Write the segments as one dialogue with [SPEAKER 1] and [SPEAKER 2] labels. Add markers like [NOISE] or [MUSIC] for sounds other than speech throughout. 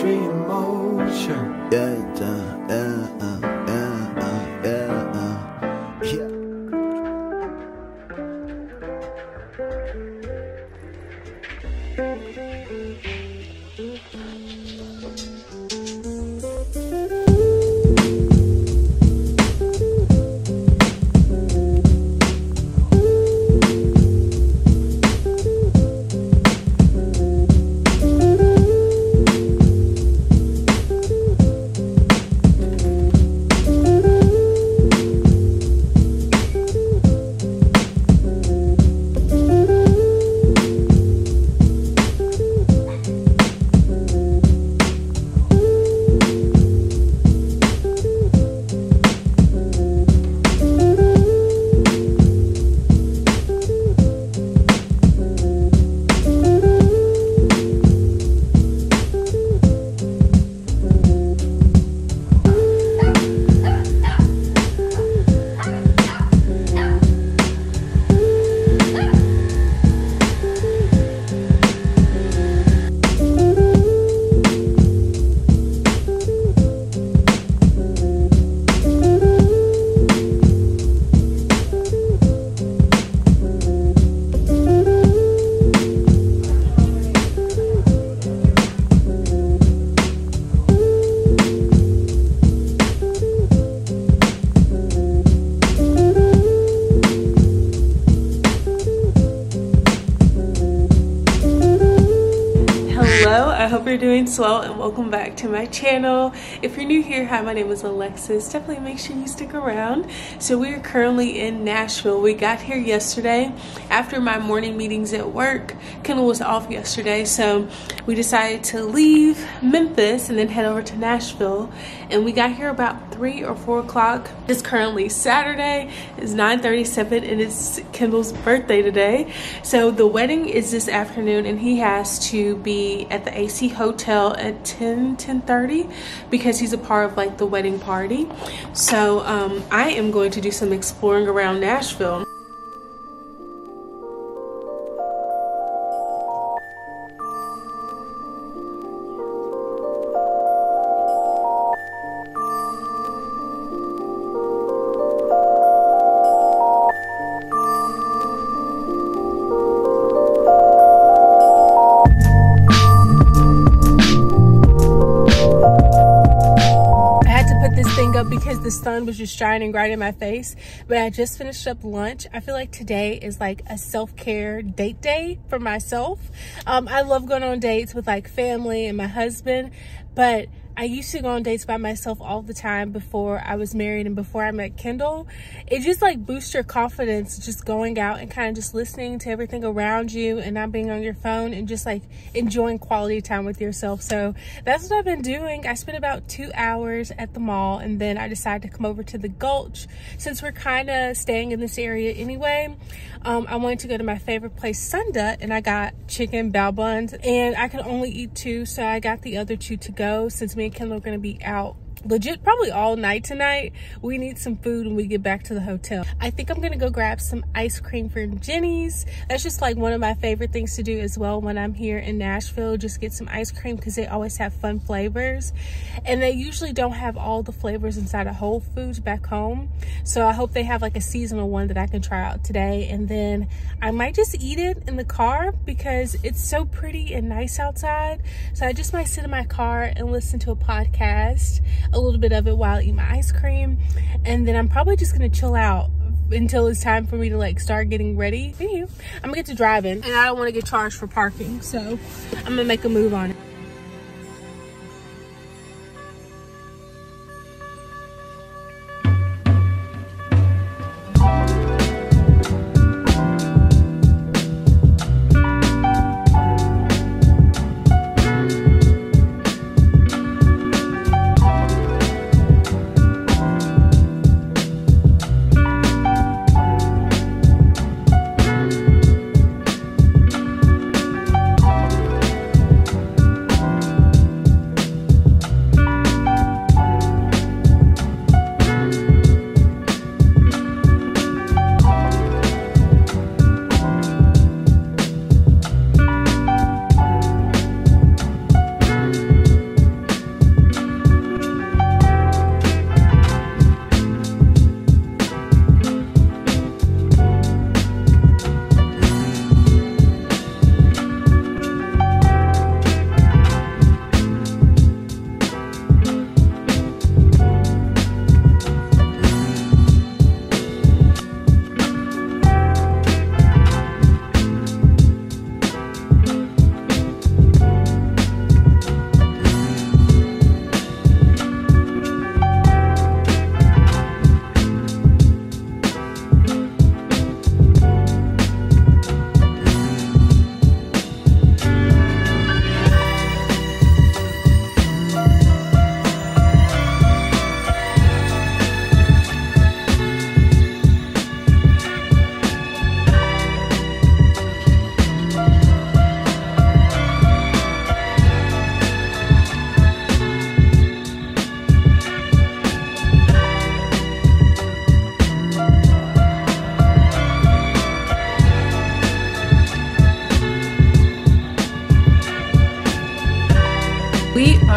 [SPEAKER 1] Poetry in motion. Yeah, yeah, yeah. You're doing swell and welcome back to my channel. If you're new here hi my name is alexis. Definitely make sure you stick around. So we are currently in nashville. We got here yesterday after my morning meetings at work. Kendall was off yesterday so we decided to leave memphis and then head over to nashville. And we got here about three or four o'clock. It's currently saturday. It's 9 37 and it's kendall's birthday today. So the wedding is this afternoon and he has to be at the ac hotel at 10 10 30 because he's a part of like the wedding party. So um, i am going to do some exploring around nashville the sun was just shining right in my face. But I just finished up lunch. I feel like today is like a self-care date day for myself. Um, I love going on dates with like family and my husband, but I used to go on dates by myself all the time before I was married and before I met Kendall. It just like boosts your confidence just going out and kind of just listening to everything around you and not being on your phone and just like enjoying quality time with yourself. So that's what I've been doing. I spent about two hours at the mall and then I decided to come over to the Gulch since we're kind of staying in this area anyway. Um, I wanted to go to my favorite place, Sunda, and I got chicken bao buns and I could only eat two. So I got the other two to go since me and Kendall are going to be out legit probably all night tonight. We need some food when we get back to the hotel. I think I'm gonna go grab some ice cream from Jeni's That's just like one of my favorite things to do as well when I'm here in Nashville. Just get some ice cream because they always have fun flavors. And they usually don't have all the flavors inside of Whole Foods back home. So I hope they have like a seasonal one that I can try out today. And then I might just eat it in the car because it's so pretty and nice outside. So I just might sit in my car and listen to a podcast a little bit of it while I eat my ice cream. And then I'm probably just gonna chill out until it's time for me to like start getting ready. I'm gonna get to driving and I don't wanna get charged for parking. So I'm gonna make a move on it.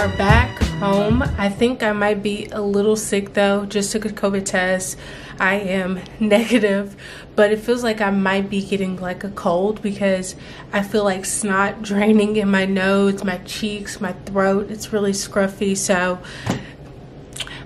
[SPEAKER 1] Are back home. I think I might be a little sick though. Just took a COVID test. I am [LAUGHS] negative, but it feels like I might be getting like a cold because I feel like snot draining in my nose, my cheeks, my throat. It's really scruffy. So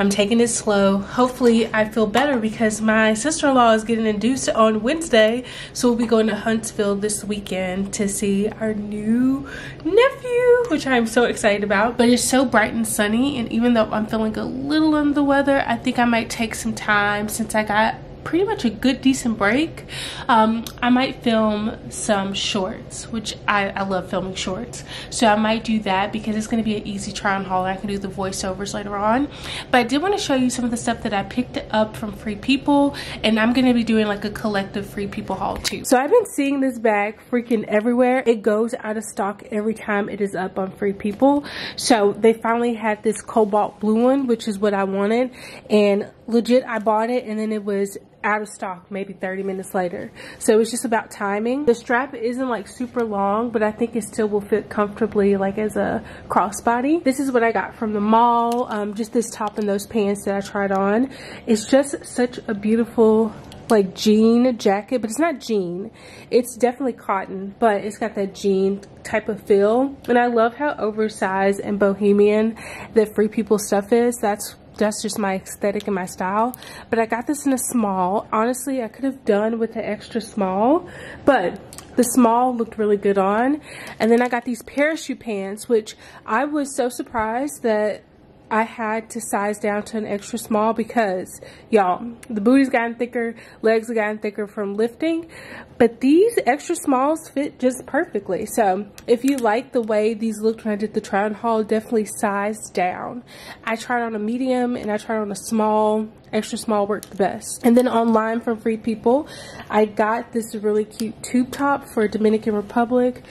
[SPEAKER 1] I'm taking it slow. Hopefully I feel better because my sister-in-law is getting induced on Wednesday. So we'll be going to Huntsville this weekend to see our new nephew, which I'm so excited about. But it's so bright and sunny. And even though I'm feeling a little under the weather, I think I might take some time since I got pretty much a good decent break. Um, i might film some shorts which I, I love filming shorts. So i might do that because it's going to be an easy try on haul. I can do the voiceovers later on. But i did want to show you some of the stuff that i picked up from free people and i'm going to be doing like a collective free people haul too. So i've been seeing this bag freaking everywhere. It goes out of stock every time it is up on free people. So they finally had this cobalt blue one which is what i wanted. And legit I bought it and then it was out of stock maybe 30 minutes later. So it's just about timing. The strap isn't like super long but I think it still will fit comfortably like as a crossbody. This is what I got from the mall um, just this top and those pants that I tried on. It's just such a beautiful like jean jacket but it's not jean. It's definitely cotton but it's got that jean type of feel. And I love how oversized and bohemian the free people stuff is. That's that's just my aesthetic and my style. But I got this in a small. Honestly, I could have done with the extra small, but the small looked really good on. And then I got these parachute pants, which I was so surprised that I had to size down to an extra small because y'all the booty's gotten thicker legs have gotten thicker from lifting. But these extra smalls fit just perfectly. So if you like the way these looked when I did the try on haul definitely size down. I tried on a medium and I tried on a small extra small worked the best. And then online from Free People, I got this really cute tube top for Dominican Republic.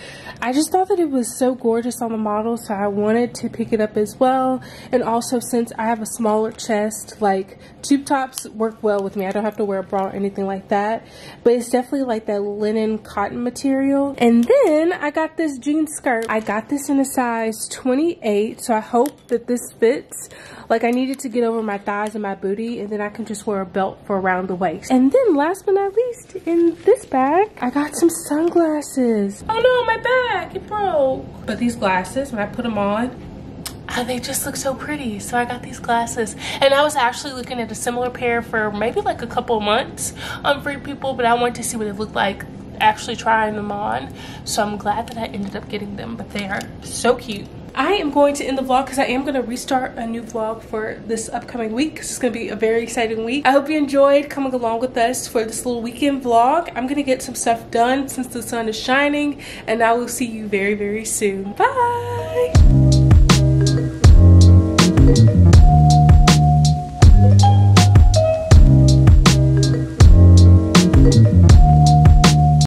[SPEAKER 1] I just thought that it was so gorgeous on the model, so I wanted to pick it up as well. And also since I have a smaller chest, like tube tops work well with me. I don't have to wear a bra or anything like that. But it's definitely like that linen cotton material. And then I got this jean skirt. I got this in a size 28, so I hope that this fits. Like I needed to get over my thighs and my booty and then I can just wear a belt for around the waist. And then last but not least, in this bag, I got some sunglasses. Oh no, my bag, it broke. But these glasses, when I put them on, Oh, they just look so pretty so i got these glasses and i was actually looking at a similar pair for maybe like a couple months um, on free people but i wanted to see what it looked like actually trying them on so i'm glad that i ended up getting them but they are so cute I am going to end the vlog because I am going to restart a new vlog for this upcoming week. It's going to be a very exciting week. I hope you enjoyed coming along with us for this little weekend vlog. I'm going to get some stuff done since the sun is shining and I will see you very, very soon. Bye!